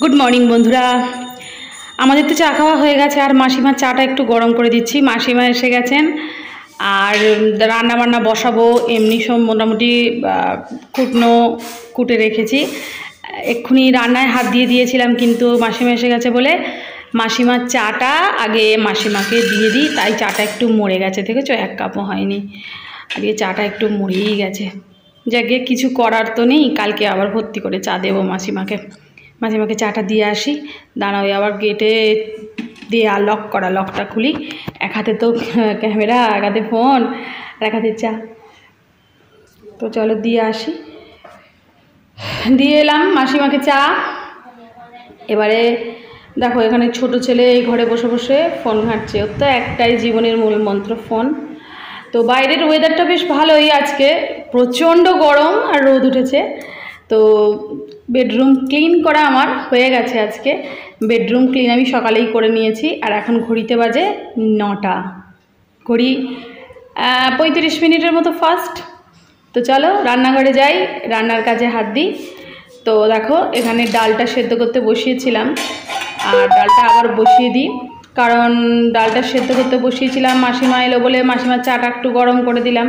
Good morning বন্ধুরা। আমাদের তো চা খাওয়া হয়ে গেছে, আর মাসিমার চাটা একটু গরম করে দিচ্ছি। মাসিমা এসে গেছেন, আর রান্না বান্না বসাবো, এমনি সব মোটামুটি কুটনো কুটে রেখেছি। এক্ষুনি রান্নায় হাত দিয়ে দিয়েছিলাম, কিন্তু মাসিমা এসে গেছে বলে মাসিমার চাটা আগে মাসিমাকে দিয়ে দিই, তাই চাটা একটু মরে গেছে, দেখেছ? এক কাপও হয়নি। আজকে চাটা একটু মরেই গেছে। যাকে কিছু করার তো নেই, কালকে আবার ভর্তি করে চা দেবো মাসিমাকে। মাসিমাকে চাটা দিয়ে আসি। দাঁড়াও ওই আবার গেটে দিয়ে আর লক করা লকটা খুলি। এক হাতে তো ক্যামেরা এক হাতে ফোন আর এক হাতে চা। তো চলো দিয়ে আসি। দিয়ে এলাম, মাসিমাকে চা। এবারে দেখো, এখানে ছোট ছেলে এই ঘরে বসে বসে ফোন ঘাঁটছে। ওর তো একটাই জীবনের মূল মন্ত্র ফোন তো বাইরের ওয়েদারটা বেশ ভালোই আজকে। প্রচণ্ড গরম আর রোদ উঠেছে। তো বেডরুম ক্লিন করা আমার হয়ে গেছে আজকে। বেডরুম ক্লিন আমি সকালেই করে নিয়েছি আর এখন ঘড়িতে বাজে নটা। ঘড়ি পঁয়ত্রিশ মিনিটের মতো ফার্স্ট তো চলো রান্নাঘরে যাই, রান্নার কাজে হাত দিই। তো দেখো, এখানে ডালটা সেদ্ধ করতে বসিয়েছিলাম। আর ডালটা আবার বসিয়ে দিই। কারণ ডালটা সেদ্ধ করতে বসিয়েছিলাম, মাসিমা এলো বলে মাসিমার চাটা একটু গরম করে দিলাম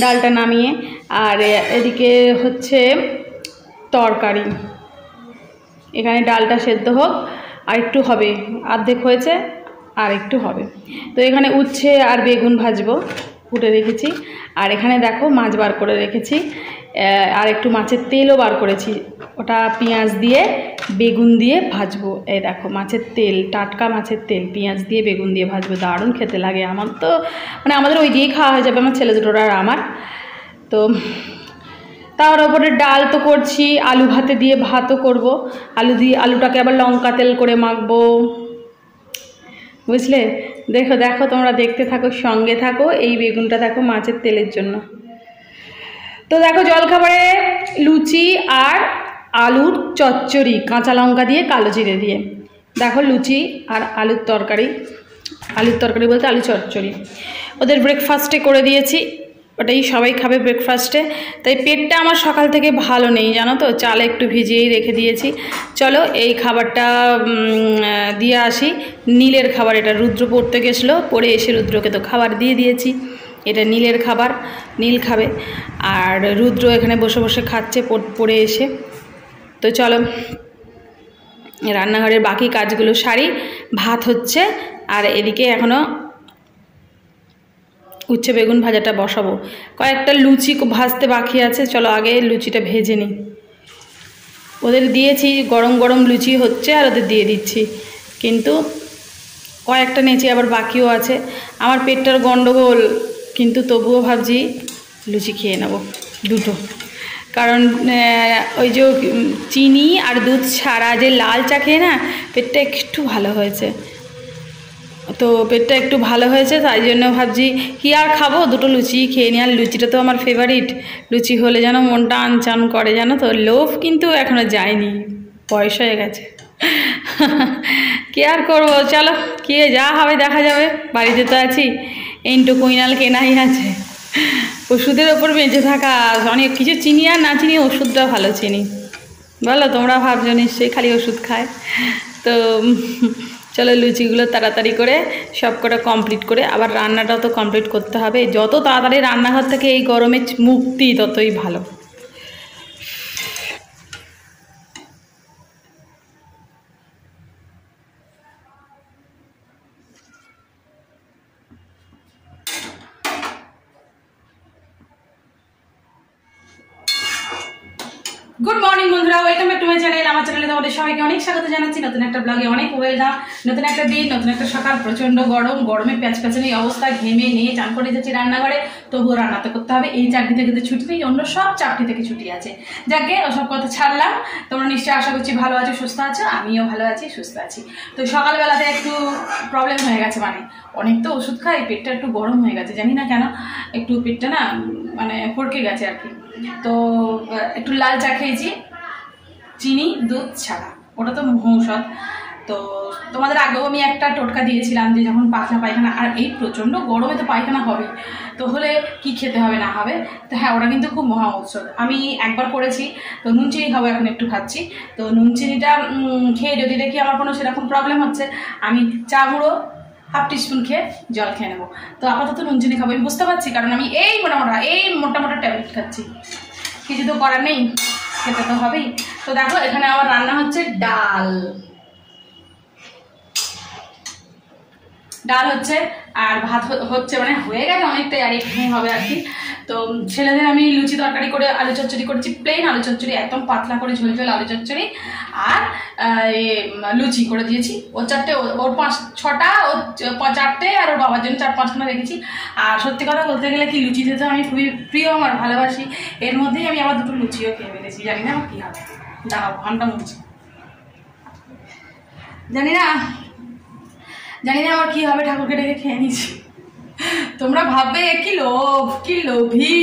ডালটা নামিয়ে। আর এদিকে হচ্ছে তরকারি। এখানে ডালটা সেদ্ধ হোক, আর একটু হবে। অর্ধেক হয়েছে, আর একটু হবে। তো এখানে উচ্ছে আর বেগুন ভাজবো, ফুটে রেখেছি। আর এখানে দেখো মাছ বার করে রেখেছি। আর একটু মাছের তেলও বার করেছি। ওটা পেঁয়াজ দিয়ে বেগুন দিয়ে ভাজবো। এই দেখো, মাছের তেল, টাটকা মাছের তেল, পেঁয়াজ দিয়ে বেগুন দিয়ে ভাজবো। দারুণ খেতে লাগে আমার তো। মানে আমাদের ওই দিয়েই খাওয়া হয়ে যাবে আমার ছেলে দুটোর আর আমার। তো তার ওপরে ডাল তো করছি, আলু ভাতে দিয়ে ভাতও করব। আলু দিয়ে আলুটাকে আবার লঙ্কা তেল করে মাখবো। বুঝলে? দেখো দেখো, তোমরা দেখতে থাকো, সঙ্গে থাকো, এই বেগুনটা দেখো মাছের তেলের জন্য। তো দেখো, জলখাবারে লুচি আর আলুর চচ্চড়ি, কাঁচা লঙ্কা দিয়ে, কালো জিরে দিয়ে। দেখো, লুচি আর আলুর তরকারি। আলুর তরকারি বলতে আলু চচ্চড়ি। ওদের ব্রেকফাস্টে করে দিয়েছি। ওটাই সবাই খাবে ব্রেকফাস্টে তাই পেটটা আমার সকাল থেকে ভালো নেই, জানো তো? চাল একটু ভিজিয়েই রেখে দিয়েছি। চলো এই খাবারটা দিয়ে আসি। নীলের খাবার, এটা রুদ্র পড়তে গেছিল, পড়ে এসে রুদ্রকে তো খাবার দিয়ে দিয়েছি। এটা নীলের খাবার, নীল খাবে। আর রুদ্র এখানে বসে বসে খাচ্ছে, পড়ে এসে। তো চলো, রান্নাঘরের বাকি কাজগুলো সারি। ভাত হচ্ছে, আর এদিকে এখনও উচ্ছে বেগুন ভাজাটা বসাবো। কয়েকটা লুচি ভাজতে বাকি আছে, চলো আগে লুচিটা ভেজে নিই। ওদের দিয়েছি গরম গরম লুচি হচ্ছে আর ওদের দিয়ে দিচ্ছি। কিন্তু কয়েকটা নেচি আবার বাকিও আছে। আমার পেটটার গন্ডগোল, কিন্তু তবুও ভাবছি লুচি খেয়ে নেব দুটো। কারণ ওই যে চিনি আর দুধ ছাড়া যে লাল চা খেয়ে না, পেটটা একটু ভালো হয়েছে। তো পেটটা একটু ভালো হয়েছে, তাই জন্য ভাবছি কি আর খাব? দুটো লুচি খেয়ে নিই। আর লুচিটা তো আমার ফেভারিট লুচি হলে যেন মনটা আনচান করে জানো তো? লোভ কিন্তু এখনও যায়নি। বয়স হয়ে গেছে। কি আর করব? চলো কে যা হবে, দেখা যাবে। বাড়িতে তো আছি। এইটু কুইনাল কেনাই আছে। ওষুধের ওপর বেঁচে থাকা। অনেক কিছু চিনি আর না চিনি, ওষুধটা ভালো চিনি। বলো, তোমরা ভাবছ নিশ্চয়ই খালি ওষুধ খায়। তো চলো লুচিগুলো তাড়াতাড়ি করে সব কটা কমপ্লিট করে, আবার রান্নাটাও তো কমপ্লিট করতে হবে। যত তাড়াতাড়ি রান্নাঘর থেকে এই গরমে মুক্তি ততই ভালো গুড মর্নিং বন্ধুরা welcome back to my channel আমার চ্যানেলে তোমাদের সবাইকে অনেক স্বাগত জানাচ্ছি। নতুন একটা ব্লগে অনেক ওয়েলকাম নতুন একটা দিন, নতুন একটা সকাল প্রচণ্ড গরম, গরমে প্যাচ প্যাচানি অবস্থা, ঘেমে নিয়ে চান করে যাচ্ছি রান্নাঘরে। তবুও রান্না তো করতে হবে। এই চাকরি থেকে তো ছুটি নেই, অন্য সব চাকরি থেকে ছুটি আছে। যাকে ওসব কথা ছাড়লাম, তোমরা নিশ্চয়ই আশা করছি ভালো আছো, সুস্থ আছো, আমিও ভালো আছি, সুস্থ আছি। তো সকালবেলাতে একটু প্রবলেম হয়ে গেছে মানে। অনেক তো ওষুধ খাই, পেটটা একটু গরম হয়ে গেছে, জানি না কেন। একটু পেটটা না মানে ফড়কে গেছে আর কি। তো একটু লাল চা খেয়েছি। চিনি, দুধ ছাড়া। ওটা তো ঔষধ তো তোমাদের আগেও আমি একটা টোটকা দিয়েছিলাম যে যখন পাতলা পায়খানা, আর এই প্রচণ্ড গরমে তো পায়খানা হবে, তো হলে কি খেতে হবে, না হবে? তো হ্যাঁ ওটা কিন্তু খুব মহা ঔষধ। আমি একবার করেছি, তো নুন চিনি খাব, এখন একটু খাচ্ছি। তো নুন চিনিটা খেয়ে যদি দেখি আমার কোনো সেরকম প্রবলেম হচ্ছে, আমি চা গুঁড়ো হাফ টিস্পুন খেয়ে জল খেয়ে নেব। তো আপাতত নুন চিনি খাব। আমি বুঝতে পারছি, কারণ আমি এই মোটা মোটা এই মোটা মোটা ট্যাবলেট খাচ্ছি। কিছু তো করার নেই, খেতে তো হবেই। তো দেখো, এখানে আমার রান্না হচ্ছে ডাল। ডাল হচ্ছে, আর ভাত হচ্ছে মানে হয়ে গেছে অনেকটাই, আর একটু হবে আর কি। তো ছেলেদের আমি লুচি তরকারি করে, আলু চচ্চড়ি করেছি প্লেন আলু চচ্চড়ি, একদম পাতলা করে ঝোল ঝোল আলু চচ্চড়ি। আর লুচি করে দিয়েছি। ওর চারটে, ও- ওর পাঁচ, ছটা চ- চারটে, আর ওর বাবার জন্য চার পাঁচখানা রেখেছি। আর সত্যি কথা বলতে গেলে কি, লুচি খেতে আমি খুবই প্রিয়, আমার ভালোবাসি, এর মধ্যেই আমি আবার দুটো লুচিও খেয়ে ফেলেছি, জানি না আমার কী হবে। দাঁড়াও ঘণ্টা মুছি জানি না জানি না আমার কি হবে ঠাকুরকে ডেকে খেয়ে নিছি তোমরা ভাববে, কি লোভ, কি লোভী।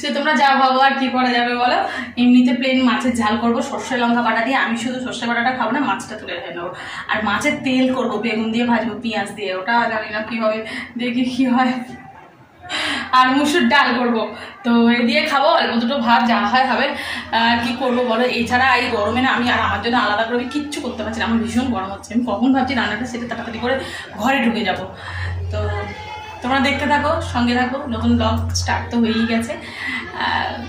সে তোমরা যা ভাবো আর কি করা যাবে বলো? এমনিতে প্লেন মাছের ঝাল করব, সর্ষে লঙ্কা বাটা দিয়ে। আমি শুধু সর্ষে বাটাটা খাব না, মাছটা তুলে রেখে নেব। আর মাছের তেল করব, বেগুন দিয়ে ভাজবো, পেঁয়াজ দিয়ে। ওটা জানি না কি হবে দেখি কি হয়। আর মুসুর ডাল করব। তো এ দিয়ে খাব অল্প দুটো ভাত যা হয় হবে। কি করব বলো? এছাড়া এই গরমে না আমি আর আমার জন্য আলাদা করে কিচ্ছু করতে পারছি না। আমার ভীষণ গরম হচ্ছে। আমি কখন ভাবছি রান্নাটা সেটা তাড়াতাড়ি করে ঘরে ঢুকে যাব। তো তোমরা দেখতে থাকো, সঙ্গে থাকো। নতুন ব্লগ স্টার্ট তো হয়েই গেছে।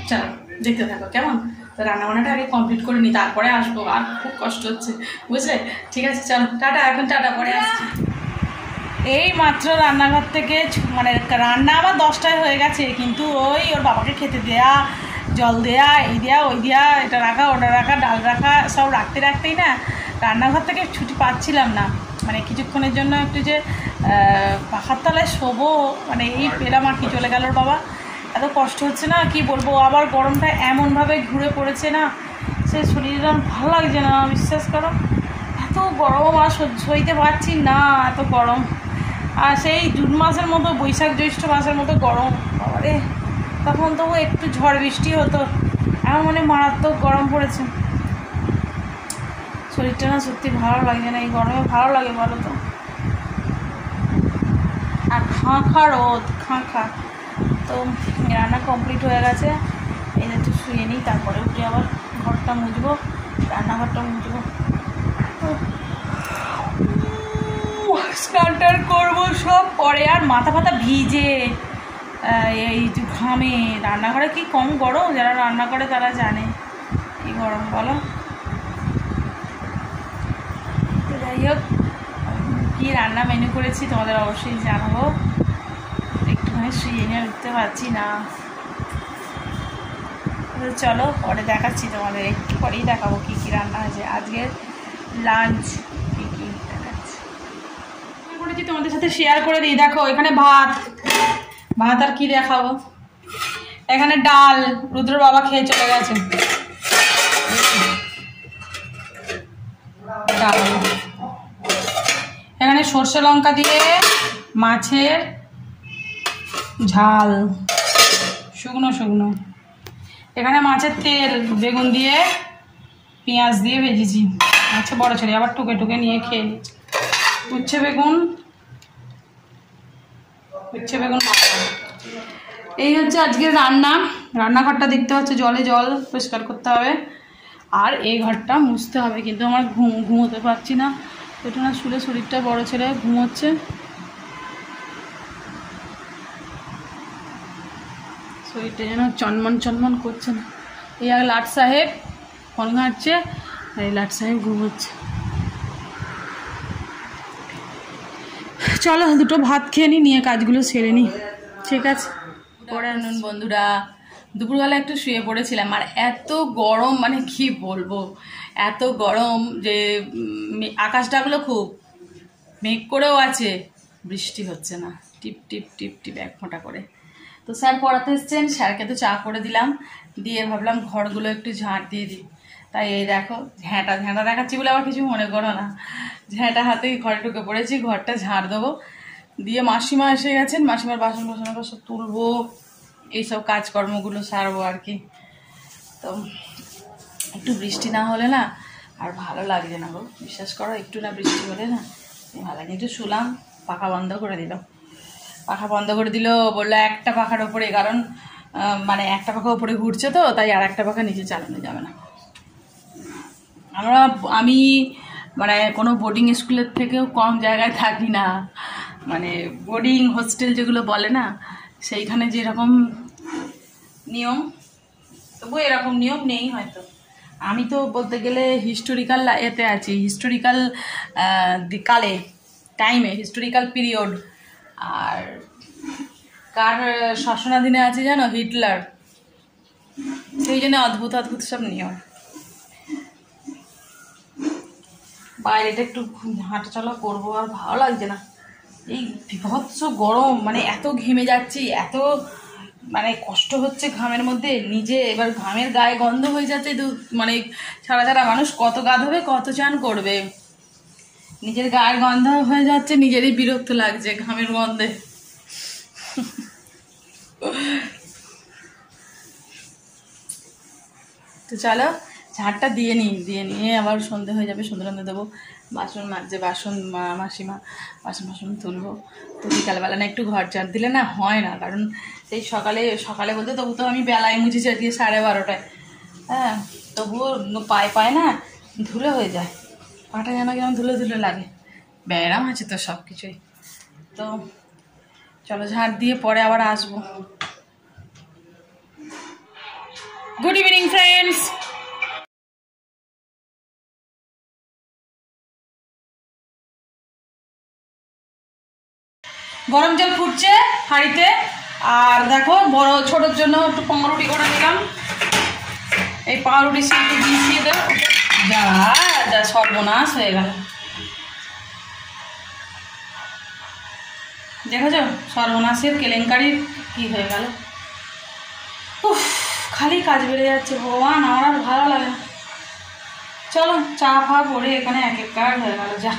চলো, দেখতে থাকো, কেমন? তো রান্নাবান্নাটা আগে কমপ্লিট করে নিই, তারপরে আসব। আর খুব কষ্ট হচ্ছে। বুঝলে? ঠিক আছে, চলো, টাটা, এখন টাটা, পরে আসছি। এই মাত্র রান্নাঘর থেকে মানে রান্না আবার দশটায় হয়ে গেছে, কিন্তু ওই ওর বাবাকে খেতে দেয়া, জল দেয়া, এই দেয়া, ওই দেয়া, এটা রাখা, ওটা রাখা, ডাল রাখা, সব রাখতে রাখতেই না, রান্নাঘর থেকে ছুটি পাচ্ছিলাম না। মানে কিছুক্ষণের জন্য একটু যে পাখার তলায় শোবো মানে এই পেলাম আর কি, চলে গেল বাবা। এত কষ্ট হচ্ছে না, কি বলব, আবার গরমটা এমনভাবে ঘুরে পড়েছে না, সে শরীরটা ভালো লাগছে না, বিশ্বাস করো। এত গরম, আর সহ্য সইতে পারছি না, এত গরম। আর সেই জুন মাসের মতো, বৈশাখ জ্যৈষ্ঠ মাসের মতো গরম। বাবারে, তখন তবু একটু ঝড় বৃষ্টি হতো। এখন মানে মারাত্মক গরম পড়েছে। শরীরটা না সত্যি ভালো লাগছে না, এই গরমে ভালো লাগে বলো তো। আর খাঁ খাঁ রোদ খাঁ খাঁ তো রান্না কমপ্লিট হয়ে গেছে। এই একটু শুয়ে নিই, তারপরে উঠে আবার ঘরটা মুছবো, রান্নাঘরটা মুছবো। স্নান করব সব পরে, আর মাথা ফাথা ভিজে এই ঘামে। রান্নাঘরে কি কম গরম? যারা রান্না করে তারা জানে। কি গরম বলো? তো যাই হোক, কী রান্না মেনু করেছি তোমাদের অবশ্যই জানাব। একটুখানি শুয়ে নিয়ে উঠতে পারছি না। চলো, পরে দেখাচ্ছি তোমাদের। একটু পরেই দেখাবো কী কী রান্না হয়েছে। আজকের লাঞ্চ করেছি তোমাদের সাথে শেয়ার করে দিই। দেখো, এখানে ভাত। ভাত আর কি দেখাবো? এখানে ডাল। রুদ্র বাবা খেয়ে চলে গেছে। ডাল। এখানে সর্ষে লঙ্কা দিয়ে মাছের ঝাল। শুকনো শুকনো। এখানে মাছের তেল, বেগুন দিয়ে পেঁয়াজ দিয়ে ভেজেছি। আচ্ছা বড় ছেলে, আবার টুকে টুকে নিয়ে খেয়ে নিচ্ছি উচ্ছে বেগুন উচ্ছে বেগুন এই হচ্ছে আজকের রান্না। রান্নাঘরটা দেখতে হচ্ছে জলে জল পরিষ্কার করতে হবে। আর এই ঘরটা মুছতে হবে, কিন্তু আমার ঘুম, ঘুমোতে পারছি না। একটু না শুলে শরীরটা বড় ছেলে ঘুমোচ্ছে। শরীরটা যেন চনমন চনমন করছে না। এই লাট সাহেব ফল ঘাঁটছে, আর এই লাট সাহেব ঘুমোচ্ছে। চলো দুটো ভাত খেয়ে নিই নিয়ে কাজগুলো সেরে নিই ঠিক আছে। পরে নুন বন্ধুরা। দুপুরবেলা একটু শুয়ে পড়েছিলাম, আর এত গরম মানে কি বলব? এত গরম যে আকাশটাগুলো খুব মেঘ করেও আছে, বৃষ্টি হচ্ছে না। টিপ টিপ টিপ টিপ, এক ফোঁটা করে। তো স্যার পড়াতে এসছেন, স্যারকে তো চা করে দিলাম। দিয়ে ভাবলাম ঘরগুলো একটু ঝাঁট দিয়ে দিই। তাই এই দেখো, ঝ্যাঁটা ঝ্যাঁটা দেখাচ্ছি বলে আবার কিছু মনে করো না। ঝ্যাঁটা হাতে ঘরে ঢুকে পড়েছি, ঘরটা ঝাড় দেবো। দিয়ে মাসিমা এসে গেছেন, মাসিমার বাসন বাসন সব তুলবো, এইসব কাজকর্মগুলো সারবো আর কি। তো একটু বৃষ্টি না হলে না আর ভালো লাগছে না গো। বিশ্বাস করো, একটু না বৃষ্টি হলে না ভালো লাগে। একটু শুলাম, পাখা বন্ধ করে দিল। পাখা বন্ধ করে দিল, বলল একটা পাখার ওপরে, কারণ মানে একটা পাখা ওপরে ঘুরছে তো, তাই আর একটা পাখা নিচে চালানো যাবে না। আমরা, আমি মানে কোনো বোর্ডিং স্কুলের থেকেও কম জায়গায় থাকি না। মানে বোর্ডিং হোস্টেল যেগুলো বলে না, সেইখানে যেরকম নিয়ম তবু এরকম নিয়ম নেই হয়তো। আমি তো বলতে গেলে হিস্টোরিক্যাল এতে আছি। হিস্টোরিক্যাল কালে টাইমে হিস্টোরিক্যাল পিরিয়ড আর কার শাসনাধীনে আছে জানো? হিটলার। সেই জন্য অদ্ভুত অদ্ভুত সব নিয়ম। বাইরেটা একটু হাঁটা চলা করব, আর ভালো লাগছে না। এই বিভৎস গরম মানে এত ঘেমে যাচ্ছি, এত মানে কষ্ট হচ্ছে ঘামের মধ্যে, নিজে এবার ঘামের গায়ে গন্ধ হয়ে যাচ্ছে মানে ছাড়া ছাড়া মানুষ কত গা ধোবে কত চান করবে। নিজের গায়ের গন্ধ হয়ে যাচ্ছে, নিজেরই বিরক্ত লাগছে ঘামের গন্ধে তো চলো ঝাড়টা দিয়ে নিই, দিয়ে নিয়ে আবার সন্ধে হয়ে যাবে সন্ধে সন্ধে দেবো বাসন মাজছে বাসন মাসিমা, বাসন বাসন তুলবো। তো বিকালবেলা না একটু ঘর ঝাড় দিলে না হয় না, কারণ সেই সকালে সকালে বলতে তবু তো আমি বেলায় মুছে মুছেছি আজকে সাড়ে বারোটায়। হ্যাঁ তবুও পায়ে পায় না ধুলো হয়ে যায়। পাটা যেন কেমন ধুলো ধুলো লাগে। ব্যায়াম আছে তো সব কিছুই। তো চলো ঝাড় দিয়ে পরে আবার আসব। Good evening, friends! গরম জল ফুটছে হাঁড়িতে। আর দেখো, বড় ছোটোর জন্য একটু পাউরুটি করে নিলাম। এই পাউরুটি সে একটু মিশিয়ে দেবো। যা যা সর্বনাশ হয়ে গেল। দেখেছ? সর্বনাশের কেলেঙ্কারি কি হয়ে গেল? উফ, খালি কাজ বেড়ে যাচ্ছে। ভগবান, আমার আর ভালো লাগে চলো চা ফা পরে এখানে এক এক কাজ হয়ে গেল। যা।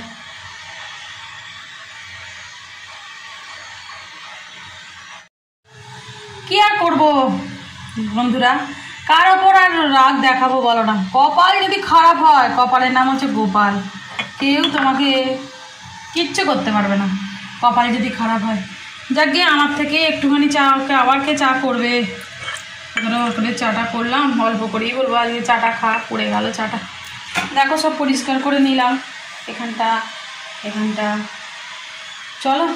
কি আর করব? বন্ধুরা, কার ওপর আর রাগ দেখাবো বলো না? কপাল যদি খারাপ হয়, কপালের নাম হচ্ছে গোপাল। কেউ তোমাকে কিচ্ছু করতে পারবে না। কপাল যদি খারাপ হয়, যাক গিয়ে আমার থেকে একটুখানি চা আবার কে চা করবে? ধরো করে চাটা করলাম, অল্প করেই বলব, আজকে চাটা খা, পড়ে গেল চাটা। দেখো, সব পরিষ্কার করে নিলাম। এখানটা এখানটা। চলো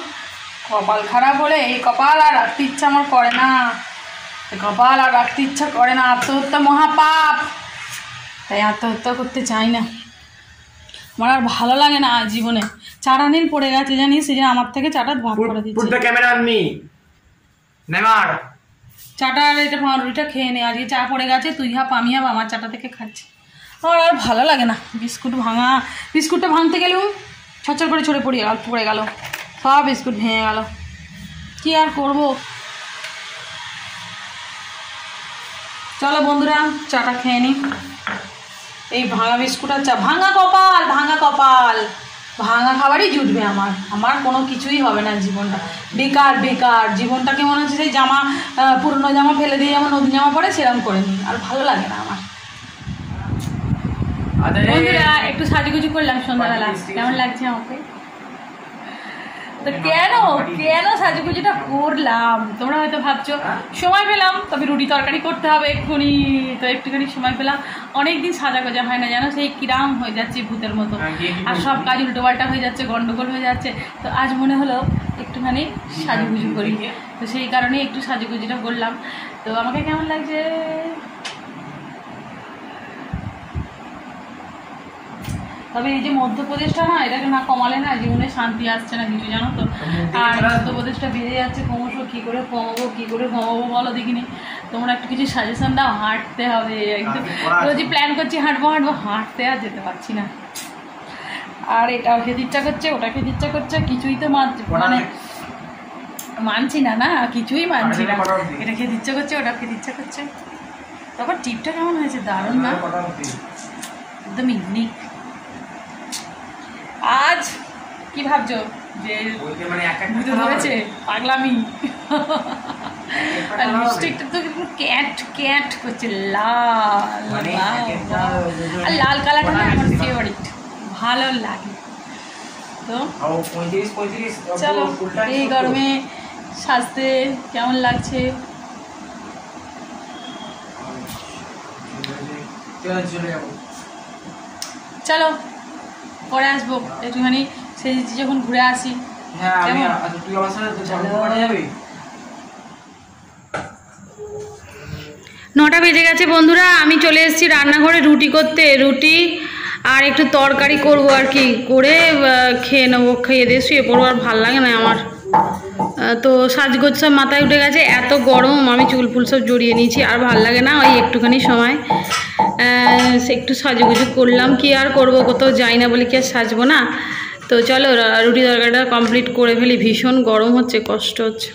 কপাল খারাপ হলে এই কপাল আর রাখতে ইচ্ছা আমার করে না। কপাল আর রাখতে ইচ্ছা করে না আত্মহত্যা মহাপাপ। তাই আত্মহত্যা করতে চাই না। আমার আর ভালো লাগে না জীবনে। চারা নীল পড়ে গেছে জানিস জন্য আমার থেকে চাটা ভাগ করে দিচ্ছে। on me. Never. চাটা আর এটা পাউরুটিটা খেয়ে নে আজকে চা পড়ে গেছে তুই হাপ আমি হাফ আমার চাটা থেকে খাচ্ছি। আমার আর ভালো লাগে না। বিস্কুট ভাঙা বিস্কুটটা ভাঙতে গেলেও ছচ্ছর করে ছড়ে পড়ে গেল পড়ে গেল। সব বিস্কুট ভেঙে গেল। কি আর করব? চলো বন্ধুরা চাটা খেয়ে নি। এই ভাঙা বিস্কুট আর চা ভাঙা কপাল ভাঙা কপাল। ভাঙা খাবারই জুটবে আমার। আমার কোনো কিছুই হবে না জীবনটা। বেকার বেকার। জীবনটাকে মনে হচ্ছে সেই জামা পুরনো জামা ফেলে দিয়ে যেমন নতুন জামা পরে সেরকম করে নিই। আর ভালো লাগে না আমার। বন্ধুরা একটু সাজুগুজু করলাম সন্ধ্যাবেলা। কেমন লাগছে আমাকে? তো কেন? কেন সাজুগুজুটা করলাম? তোমরা হয়তো ভাবছ সময় পেলাম তবে রুটি তরকারি করতে হবে এক্ষুনি। তো একটুখানি সময় পেলাম। অনেকদিন সাজা গোজা হয় না জানো? সেই কিরাম হয়ে যাচ্ছে ভূতের মতো। আর সব কাজ উল্টোপাল্টা হয়ে যাচ্ছে গন্ডগোল হয়ে যাচ্ছে। তো আজ মনে হলো একটুখানি সাজুগুজু করি। তো সেই কারণে একটু সাজুগুজুটা করলাম। তো আমাকে কেমন লাগছে? তবে এই যে মধ্যপ্রদেশটা না এটাকে না কমালে না জীবনে শান্তি আসছে না কিছু জানো তো? আর মধ্যপ্রদেশটা বেড়ে যাচ্ছে ক্রমশ কী করে কমাবো কী করে কমাবো বলো দেখিনি। তোমরা একটু কিছু সাজেশন দাও হাঁটতে হবে একদম রোজই প্ল্যান করছি হাঁটবো হাঁটবো হাঁটতে আর যেতে পারছি না। আর এটা খেতে ইচ্ছা করছে ওটা খেতে ইচ্ছা করছে কিছুই তো মানছি মানে মানছি না না কিছুই মানছি না এটা খেতে ইচ্ছা করছে ওটা খেতে ইচ্ছা করছে। তখন টিপটা কেমন হয়েছে? দারুণ না? একদম ইউনিক আজ কি ভাবছ? যে মানে ধরেছে? পাগলামি। আর লিপস্টিকটা তো কিন্তু ক্যাট ক্যাট করছে লাল মানে আর লাল কালারটা না আমার ফেভারিট ভালো লাগে। তো চলো এই গরমে সাজতে কেমন লাগছে? চলো পরে আসব একটুখানি। সেই যখন ঘুরে আসি হ্যাঁ আমি আচ্ছা, তুই আমার সাথে যাবি? নটা বেজে গেছে বন্ধুরা আমি চলে এসেছি রান্নাঘরে রুটি করতে। রুটি আর একটু তরকারি করব আর কি করে খেয়ে নেব খেয়ে দিয়ে শুয়ে পড়ব আর ভালো লাগে না আমার। তো সাজগোজ সব মাথায় উঠে গেছে এত গরম আমি চুল ফুল সব জড়িয়ে নিয়েছি আর ভালো লাগে না ওই একটুখানি সময়। একটু সাজুগুজু করলাম কি আর করব কোথাও যাই না বলে কি আর সাজবো না? তো চলো রুটি তরকারিটা কমপ্লিট করে ফেলি। ভীষণ গরম হচ্ছে, কষ্ট হচ্ছে।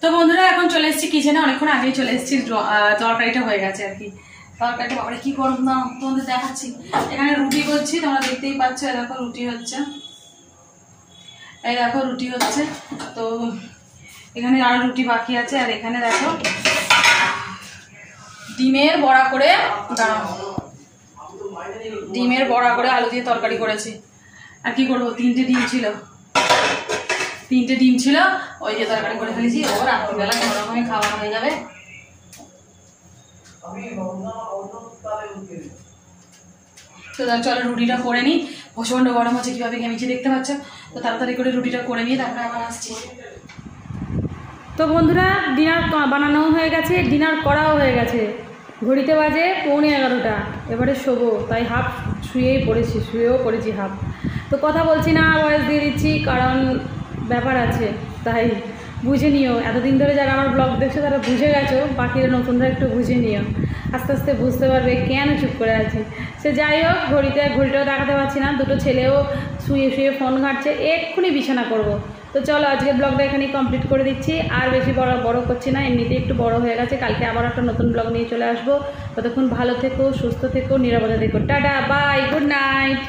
তো বন্ধুরা, এখন চলে এসেছি কিচেনে অনেকক্ষণ আগেই চলে এসেছি। তরকারিটা হয়ে গেছে আর কি। তরকারিটা, বাবারে, কি গরম না তোমাদের দেখাচ্ছি। এখানে রুটি করছি, তোমরা দেখতেই পাচ্ছ দেখো রুটি হচ্ছে। এই দেখো রুটি হচ্ছে। তো এখানে আরও রুটি বাকি আছে। আর এখানে দেখো ডিমের বড়া করে দাঁড়াও। ডিমের বড়া করে আলু দিয়ে তরকারি করেছি। আর কি করব? তিনটে ডিম ছিল। তিনটে ডিম ছিল, ওই যে তরকারি করে ফেলেছি। ও রাত্রিবেলা কোনো রকমই খাওয়া হয়ে যাবে। তাহলে চলো রুটিটা করে নিই। প্রচণ্ড গরম হচ্ছে, কীভাবে ঘেমেছি দেখতে পাচ্ছ? তো তাড়াতাড়ি করে রুটিটা করে নিয়ে তারপরে আবার আসছি। তো বন্ধুরা ডিনার বানানো হয়ে গেছে ডিনার করাও হয়ে গেছে। ঘড়িতে বাজে পৌনে এগারোটা, এবারে শোবো। তাই হাফ শুয়েই পড়েছি, শুয়েও পড়েছি হাফ তো কথা বলছি না ভয়েস দিয়ে দিচ্ছি, কারণ ব্যাপার আছে। তাই বুঝে নিও, এতদিন ধরে যারা আমার ব্লগ দেখছ, তারা বুঝে গেছো, বাকিরা নতুনরা একটু বুঝে নিও। আস্তে আস্তে বুঝতে পারবে কেন চুপ করে আছি। সে যাই হোক, ঘড়িতে, ঘড়িটাও দেখাতে পারছি না, দুটো ছেলেও শুয়ে শুয়ে ফোন ঘাটছে, এক্ষুনি বিছানা করব। তো চলো আজকে ব্লগটা এখানেই কমপ্লিট করে দিচ্ছি। আর বেশি বড় বড় করছি না, এমনিতেই একটু বড় হয়ে গেছে। কালকে আবার একটা নতুন ব্লগ নিয়ে চলে আসব। ততক্ষণ ভালো থেকো, সুস্থ থেকো, নিরাপদে থেকো। Tata bye good night